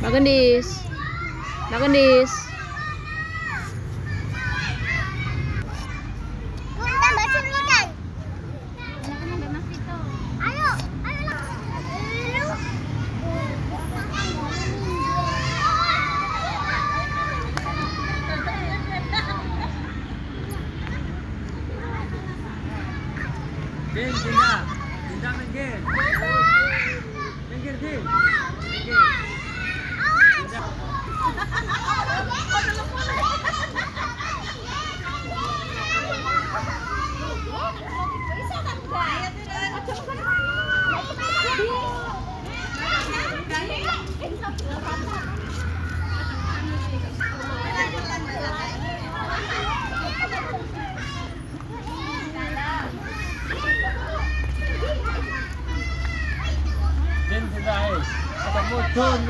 Mbak Gendis. Come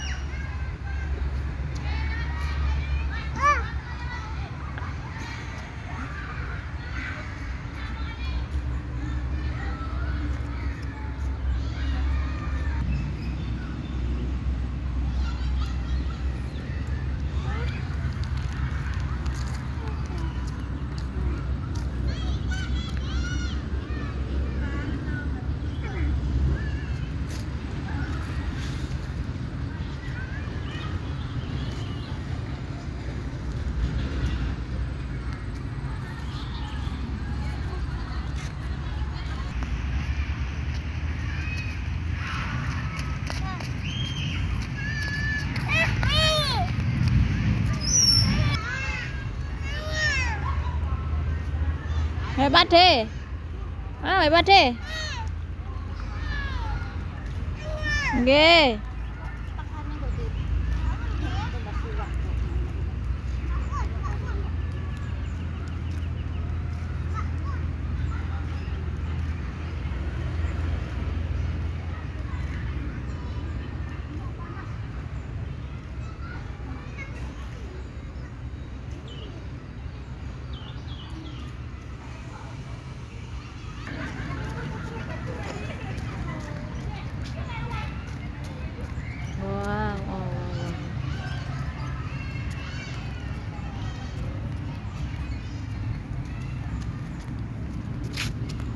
mày bắt thế à, mày bắt thế ghê okay.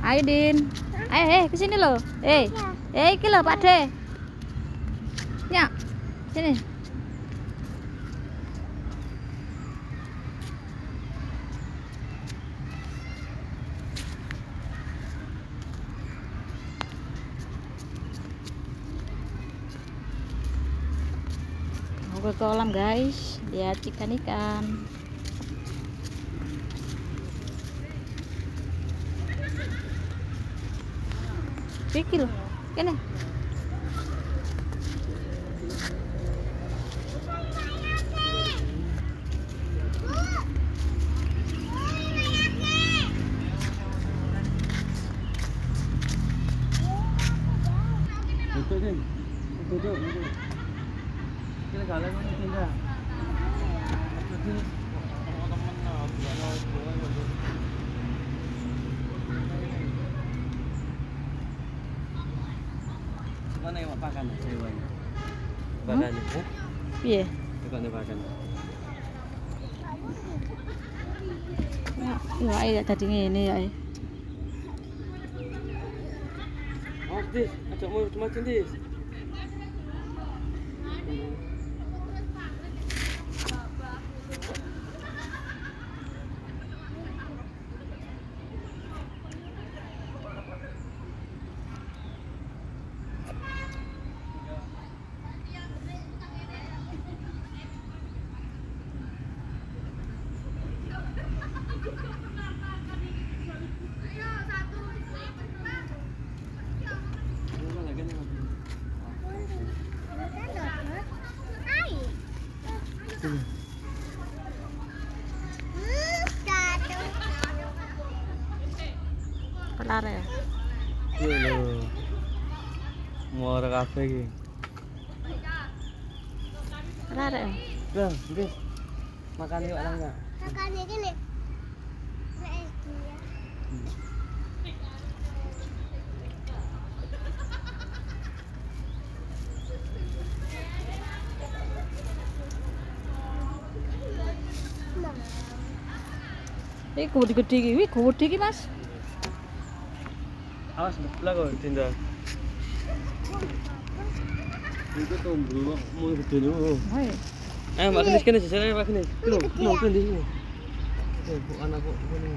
Ayo Din. Eh ke sini loh. Eh. Eh, iki loh Pak De. Ya. Sini. Mau ke kolam guys. Lihat ikan-ikan. Pikir loh. Kene. Duduk, Din. Duduk, duduk. Kita galang ini tinda. Din. Mana yang makan sewanya? Makan, eh? Piye? Tukang makan. Ya, dadi ngene ya. Oh, Dis, ajak mau macam Dis. Satu. Kelar ya. Iya lho. Muara kafe iki. Kelar ya. Bang, guys. Makan yuk lah enggak? Makan ini gini. Nah, SD Iki gede-gede iki, wih gede iki, Mas. Awas belah kok Dinda. Itu tumbuh mau gede iya. Eh, Mbak Kenis kene jajan Mbak Kenis. Lho, lho kendi. Eh, kok anakku kene.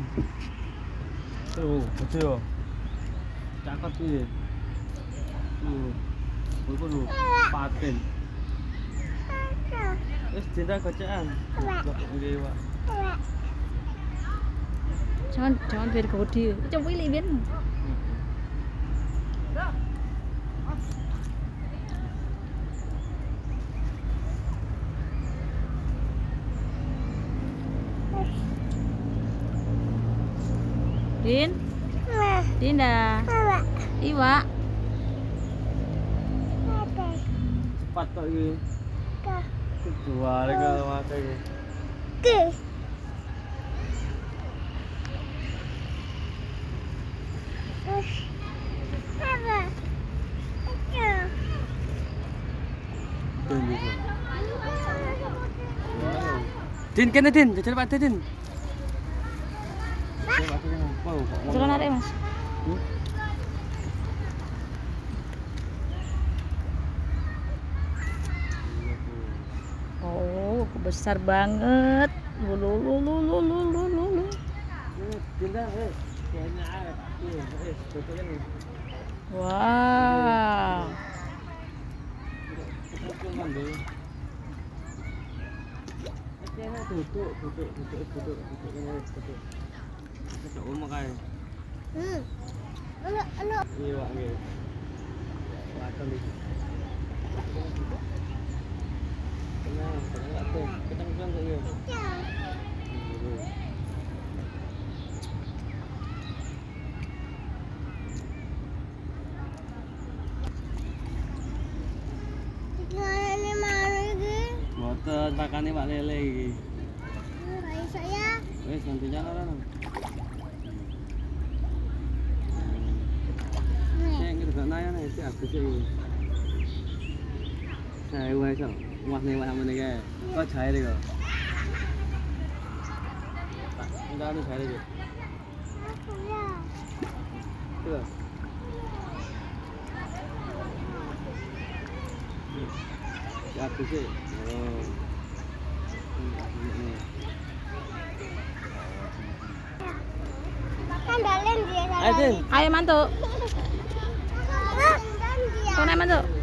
Tuh, gede yo. Cakep iki. Tuh. Iku lho, paten. Wis Dinda gocekan. Kok Pak. Jangan jangan biar gede. Coba pilih biar. Din. Dinda. Iwa. Cepat kok iki. Kak. Dua hari kalau makan iki. Ke. Mama. Ayo. Din, kene Din, jajan Pak Din. Jalan Mas. Oh, besar banget. Lulu lulu lulu lulu lulu. Dinda, Iya. Wow. Duduk, duduk, duduk, duduk, duduk, duduk. Duduk rumah kae. Hmm. Anu, anu. Iya, Pak, nggih. Waduh, iki. Tenang, tenang, Pak, tuh. Keteng-keteng kok, iya. Ya. Gimana mana iki? Mboten pakane Pak Lele iki. Enggak iso ya. Wis nanti nyala kan. Nih. Nek ngerti naya nek sik agus iki. Saya wae kok. Wah nek wae meneh kae. Kok jair kok. Tak enggak ada jair iki. Aku ya. Tuh. Si agus sih. Oh. Ini. Makan dalam dia. Ayo mantuk. Kau naik mantuk.